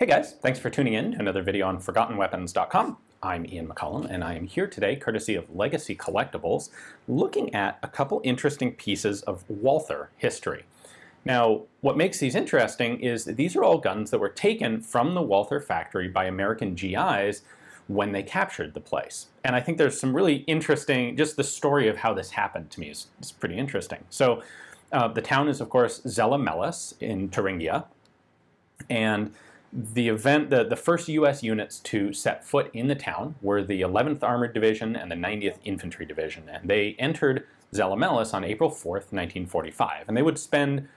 Hey guys, thanks for tuning in to another video on ForgottenWeapons.com. I'm Ian McCollum, and I am here today, courtesy of Legacy Collectibles, looking at a couple interesting pieces of Walther history. Now, what makes these interesting is that these are all guns that were taken from the Walther factory by American GIs when they captured the place. And I think there's some really interesting, just the story of how this happened to me is, is pretty interesting. So uh, the town is, of course, Zella Mehlis in Thuringia, and the event, the, the first U.S. units to set foot in the town were the 11th Armored Division and the 90th Infantry Division, and they entered Zella on April 4th, 1945. And they would spend,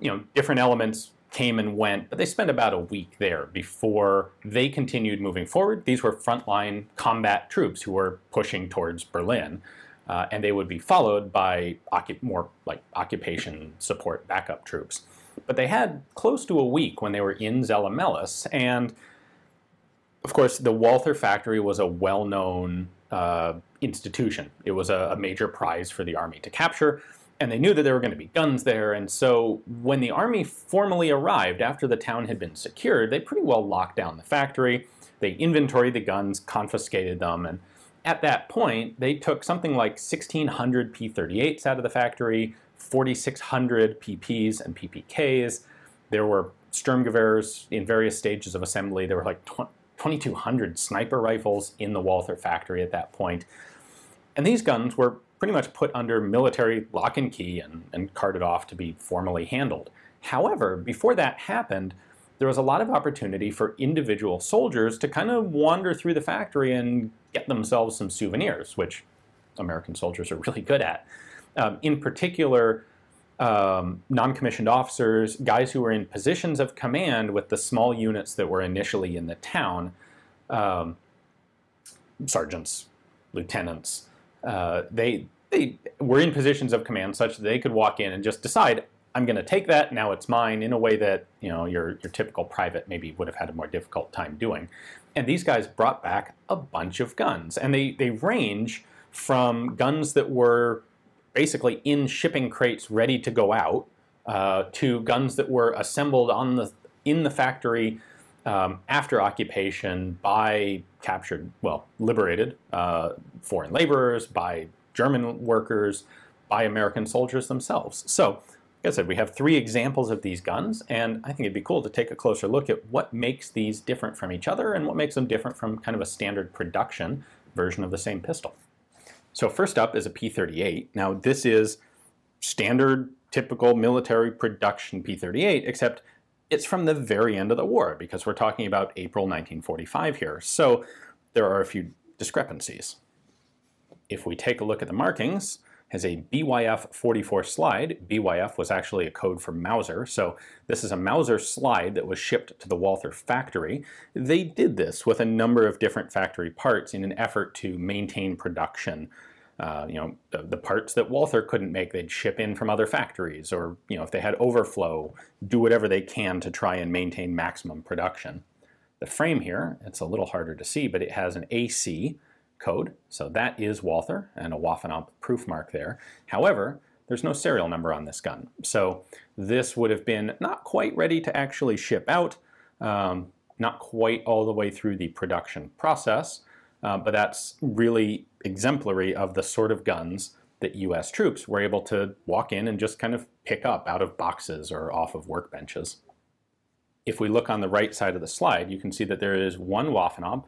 you know, different elements came and went, but they spent about a week there before they continued moving forward. These were frontline combat troops who were pushing towards Berlin, uh, and they would be followed by more like occupation support backup troops. But they had close to a week when they were in Zella and of course, the Walther factory was a well-known uh, institution. It was a, a major prize for the army to capture, and they knew that there were going to be guns there. And so, when the army formally arrived after the town had been secured, they pretty well locked down the factory. They inventoried the guns, confiscated them, and at that point, they took something like 1,600 P-38s out of the factory, 4,600 PPs and PPKs. There were Sturmgewehrs in various stages of assembly. There were like 2,200 sniper rifles in the Walther factory at that point. And these guns were pretty much put under military lock and key and, and carted off to be formally handled. However, before that happened, there was a lot of opportunity for individual soldiers to kind of wander through the factory and get themselves some souvenirs, which American soldiers are really good at. Um, in particular, um, non-commissioned officers, guys who were in positions of command with the small units that were initially in the town, um, sergeants, lieutenants, uh, they, they were in positions of command such that they could walk in and just decide, I'm going to take that, now it's mine, in a way that you know your, your typical private maybe would have had a more difficult time doing. And these guys brought back a bunch of guns, and they, they range from guns that were basically in shipping crates ready to go out uh, to guns that were assembled on the in the factory um, after occupation by captured, well, liberated uh, foreign laborers, by German workers, by American soldiers themselves. So, like I said, we have three examples of these guns, and I think it'd be cool to take a closer look at what makes these different from each other and what makes them different from kind of a standard production version of the same pistol. So first up is a P-38. Now this is standard, typical military production P-38, except it's from the very end of the war because we're talking about April 1945 here. So there are a few discrepancies. If we take a look at the markings, has a BYF 44 slide. BYF was actually a code for Mauser, so this is a Mauser slide that was shipped to the Walther factory. They did this with a number of different factory parts in an effort to maintain production. Uh, you know, the, the, parts that Walther couldn't make, they'd ship in from other factories, or you know, if they had overflow, do whatever they can to try and maintain maximum production. The frame here, it's a little harder to see, but it has an AC, code. So that is Walther and a Waffenamt proof mark there. However, there's no serial number on this gun. So this would have been not quite ready to actually ship out, um, not quite all the way through the production process, uh, but that's really exemplary of the sort of guns that US troops were able to walk in and just kind of pick up out of boxes or off of workbenches. If we look on the right side of the slide, you can see that there is one Waffenamt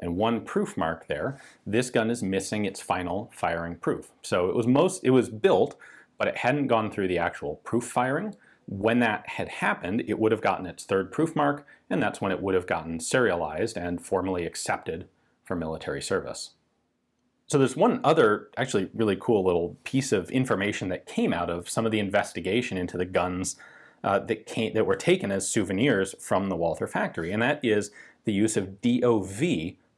and one proof mark there, this gun is missing its final firing proof. So it was most it was built, but it hadn't gone through the actual proof firing. When that had happened, it would have gotten its third proof mark, and that's when it would have gotten serialized and formally accepted for military service. So there's one other actually really cool little piece of information that came out of some of the investigation into the guns uh, that, came, that were taken as souvenirs from the Walther factory, and that is the use of DOV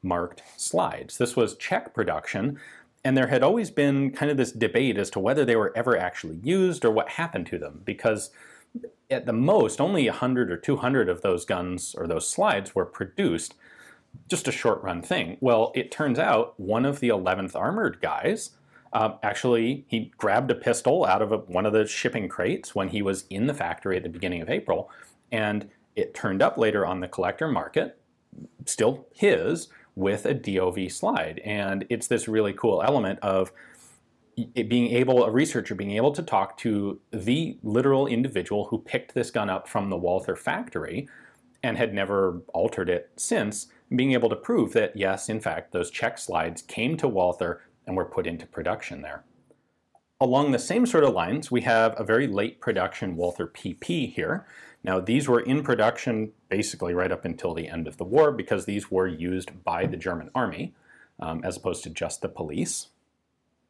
marked slides. This was Czech production, and there had always been kind of this debate as to whether they were ever actually used or what happened to them, because at the most, only 100 or 200 of those guns or those slides were produced, just a short run thing. Well, it turns out one of the 11th Armored guys uh, actually, he grabbed a pistol out of a, one of the shipping crates when he was in the factory at the beginning of April, and It turned up later on the collector market, still his, with a DOV slide. And it's this really cool element of being able, a researcher being able to talk to the literal individual who picked this gun up from the Walther factory and had never altered it since, being able to prove that yes, in fact, those Czech slides came to Walther and were put into production there. Along the same sort of lines, we have a very late production Walther PP here. Now these were in production basically right up until the end of the war because these were used by the German army um, as opposed to just the police.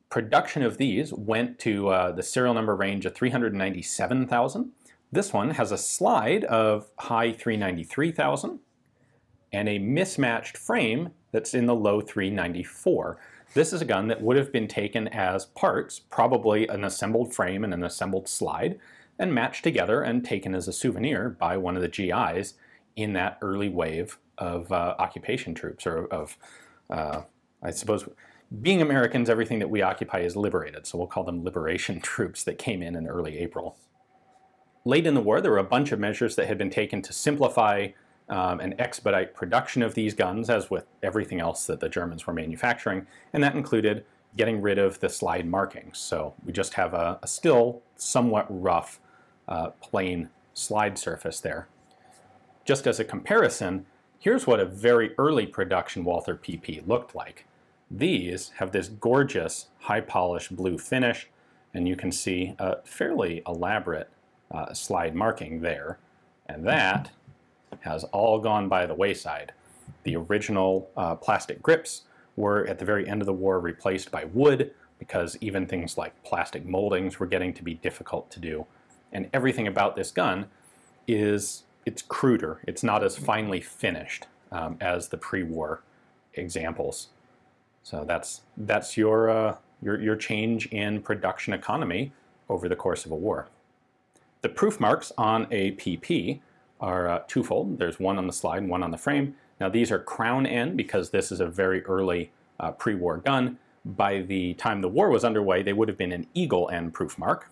Production of these went to uh, the serial number range of 397,000. This one has a slide of high 393,000 and a mismatched frame that's in the low 394. This is a gun that would have been taken as parts, probably an assembled frame and an assembled slide, and matched together and taken as a souvenir by one of the GIs in that early wave of uh, occupation troops, or of, uh, I suppose, being Americans, everything that we occupy is liberated, so we'll call them liberation troops that came in in early April. Late in the war, there were a bunch of measures that had been taken to simplify um, and expedite production of these guns, as with everything else that the Germans were manufacturing, and that included getting rid of the slide markings. So we just have a, a still somewhat rough uh, plain slide surface there. Just as a comparison, here's what a very early production Walther PP looked like. These have this gorgeous high polished blue finish, and you can see a fairly elaborate uh, slide marking there. And that has all gone by the wayside. The original uh, plastic grips were at the very end of the war replaced by wood because even things like plastic moldings were getting to be difficult to do. And everything about this gun is, it's cruder. It's not as finely finished um, as the pre-war examples. So that's, that's your, uh, your, your change in production economy over the course of a war. The proof marks on a PP are uh, twofold. There's one on the slide and one on the frame. Now these are crown N because this is a very early uh, pre-war gun. By the time the war was underway, they would have been an eagle N proof mark.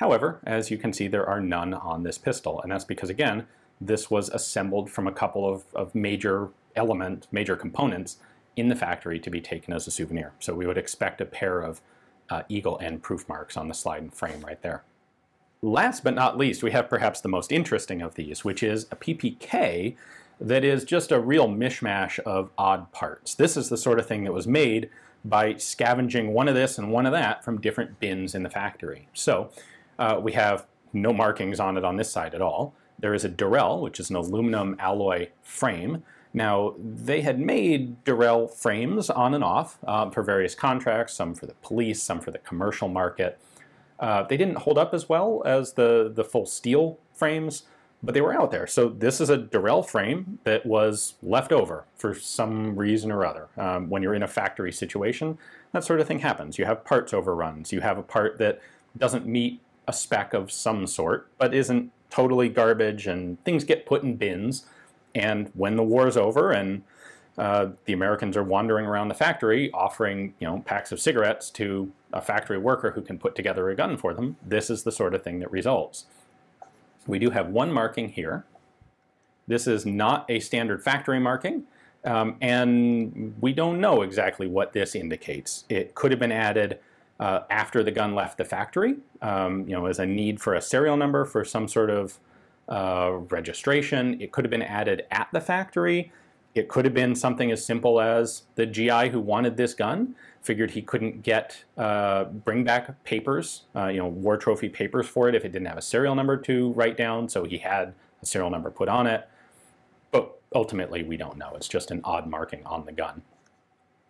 However, as you can see, there are none on this pistol, and that's because, again, this was assembled from a couple of, of major element, major components in the factory to be taken as a souvenir. So we would expect a pair of uh, eagle N proof marks on the slide and frame right there. Last but not least, we have perhaps the most interesting of these, which is a PPK that is just a real mishmash of odd parts. This is the sort of thing that was made by scavenging one of this and one of that from different bins in the factory. So uh, we have no markings on it on this side at all. There is a Dural, which is an aluminum alloy frame. Now, they had made Dural frames on and off um, for various contracts, some for the police, some for the commercial market. Uh, they didn't hold up as well as the, the full steel frames, but they were out there. So this is a Dural frame that was left over for some reason or other. Um, when you're in a factory situation, that sort of thing happens. You have parts overruns. You have a part that doesn't meet a spec of some sort, but isn't totally garbage, and things get put in bins. And when the war is over and uh, the Americans are wandering around the factory offering, you know, packs of cigarettes to a factory worker who can put together a gun for them. This is the sort of thing that results. We do have one marking here. This is not a standard factory marking, um, and we don't know exactly what this indicates. It could have been added uh, after the gun left the factory, um, you know, as a need for a serial number for some sort of uh, registration. It could have been added at the factory. It could have been something as simple as the GI who wanted this gun figured he couldn't get uh, bring back papers, uh, you know, war trophy papers for it if it didn't have a serial number to write down, so he had a serial number put on it. But ultimately, we don't know. It's just an odd marking on the gun.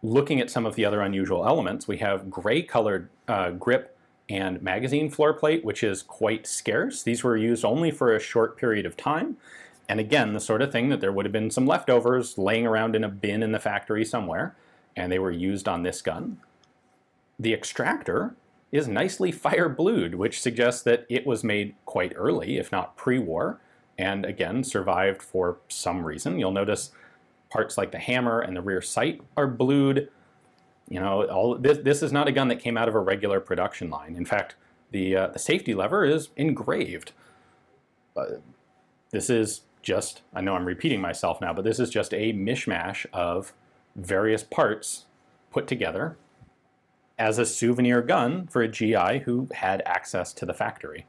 Looking at some of the other unusual elements, we have gray colored uh, grip and magazine floor plate, which is quite scarce. These were used only for a short period of time. And again, the sort of thing that there would have been some leftovers laying around in a bin in the factory somewhere and they were used on this gun. The extractor is nicely fire blued, which suggests that it was made quite early, if not pre-war, and again survived for some reason. You'll notice parts like the hammer and the rear sight are blued. You know, all this, this is not a gun that came out of a regular production line. In fact, the, uh, the safety lever is engraved. Uh, this is just, I know I'm repeating myself now, but this is just a mishmash of various parts put together as a souvenir gun for a GI who had access to the factory.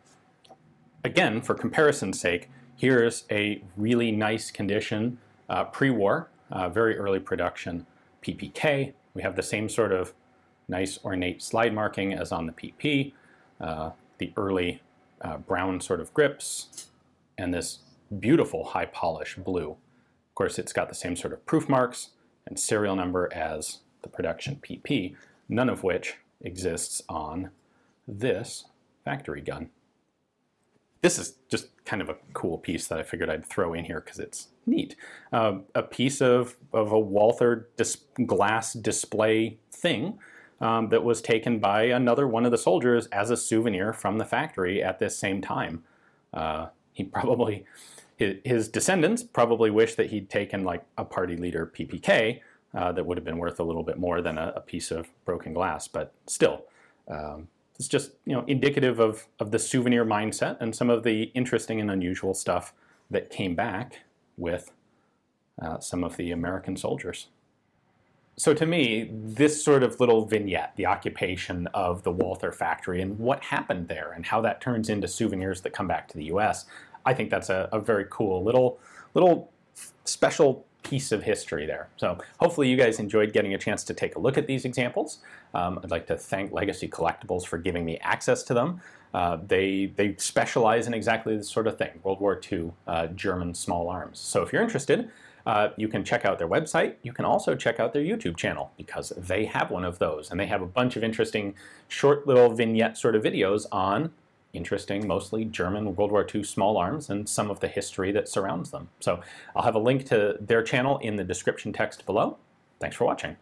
Again, for comparison's sake, here's a really nice condition uh, pre-war, uh, very early production PPK. We have the same sort of nice ornate slide marking as on the PP, uh, the early uh, brown sort of grips, and this beautiful high polish blue. Of course, it's got the same sort of proof marks and serial number as the production PP, none of which exists on this factory gun. This is just kind of a cool piece that I figured I'd throw in here because it's neat. Uh, a piece of, of a Walther dis glass display thing um, that was taken by another one of the soldiers as a souvenir from the factory at this same time. Uh, he probably, his, his, descendants probably wish that he'd taken like a party leader PPK uh, that would have been worth a little bit more than a, a piece of broken glass, but still. Um, it's just you know indicative of, of the souvenir mindset and some of the interesting and unusual stuff that came back with uh, some of the American soldiers. So to me, this sort of little vignette, the occupation of the Walther factory and what happened there and how that turns into souvenirs that come back to the US, I think that's a, a very cool little, little special piece of history there. So hopefully you guys enjoyed getting a chance to take a look at these examples. Um, I'd like to thank Legacy Collectibles for giving me access to them. Uh, they, they specialize in exactly this sort of thing, World War II uh, German small arms. So if you're interested, uh, you can check out their website. You can also check out their YouTube channel because they have one of those. And they have a bunch of interesting short little vignette sort of videos on interesting, mostly German World War II small arms and some of the history that surrounds them. So I'll have a link to their channel in the description text below. Thanks for watching.